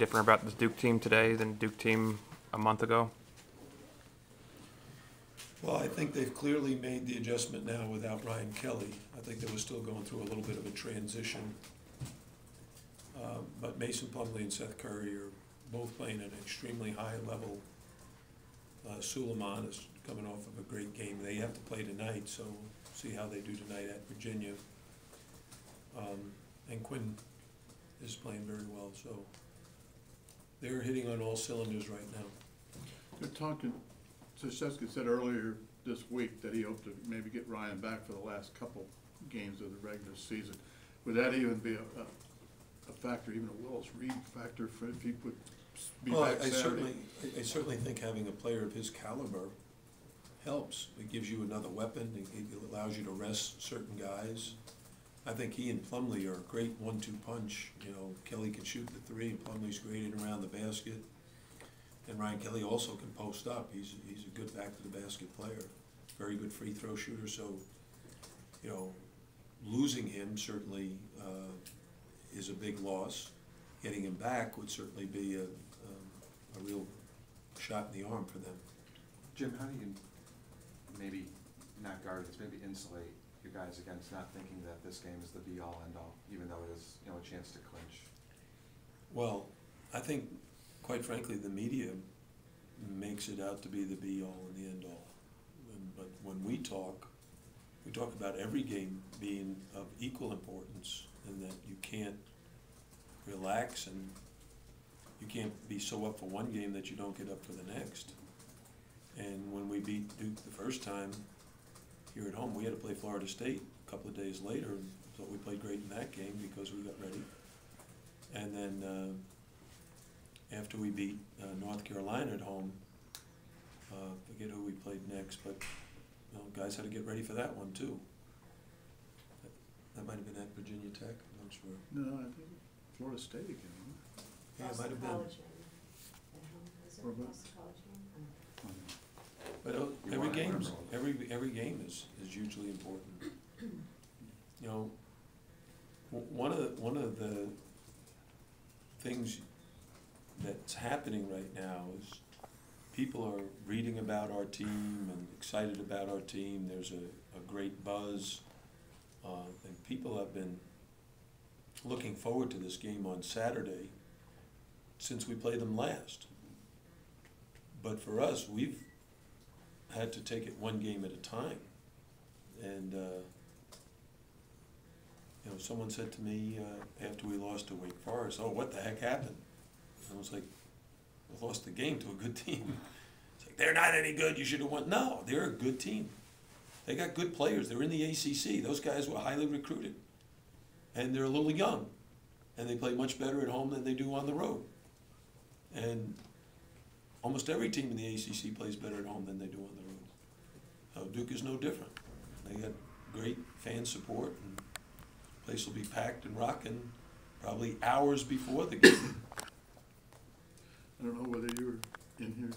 different about this Duke team today than Duke team a month ago? Well, I think they've clearly made the adjustment now without Ryan Kelly. I think they were still going through a little bit of a transition. Um, But Mason Plumlee and Seth Curry are both playing at an extremely high level. Uh, Sulaimon is coming off of a great game. They have to play tonight, so see how they do tonight at Virginia. Um, And Quinn is playing very well, so they're hitting on all cylinders right now. They're talking, Krzyzewski said earlier this week that he hoped to maybe get Ryan back for the last couple games of the regular season. Would that even be a, a, a factor, even a Willis Reed factor for if he would be Well, I back I certainly, I- I certainly think having a player of his caliber helps. It gives you another weapon, it it allows you to rest certain guys. I think he and Plumlee are a great one-two punch, you know, Kelly can shoot the three, and Plumlee's great in around the basket. And Ryan Kelly also can post up, he's, he's a good back-to-the-basket player, very good free throw shooter, so, you know, losing him certainly, uh, is a big loss. Getting him back would certainly be a, um, a real shot in the arm for them. Jim, how do you maybe not guard this, maybe insulate your guys against not thinking that this game is the be-all, end-all, even though it is, you know, a chance to clinch? Well, I think, quite frankly, the media makes it out to be the be-all and the end-all. But when we talk, we talk about every game being of equal importance, and that you can't relax and you can't be so up for one game that you don't get up for the next. And when we beat Duke the first time here at home, we had to play Florida State a couple of days later, and thought we played great in that game because we got ready. And then, uh, after we beat, uh, North Carolina at home, uh, forget who we played next, but, you know, guys had to get ready for that one too. That- That might have been at Virginia Tech, I'm not sure. No, I think Florida State again, huh? Yeah, it might have been. college game at home. Was it Or what? lost the college game? I don't know. But uh, every wanna game's, remember. every, every game is, is hugely important. You know, w- one of, the one of the things that's happening right now is people are reading about our team and excited about our team. There's a, a great buzz. Uh, and people have been looking forward to this game on Saturday since we played them last. But for us, we've had to take it one game at a time. And, uh, you know, someone said to me, uh, after we lost to Wake Forest, oh, what the heck happened? And I was like, we lost the game to a good team. It's like, they're not any good, you should have won. No, they're a good team. They got good players, they're in the ACC, those guys were highly recruited. And they're a little young, and they play much better at home than they do on the road. And almost every team in the ACC plays better at home than they do on the road. So Duke is no different. They got great fan support, and the place will be packed and rocking probably hours before the game. I don't know whether you were in here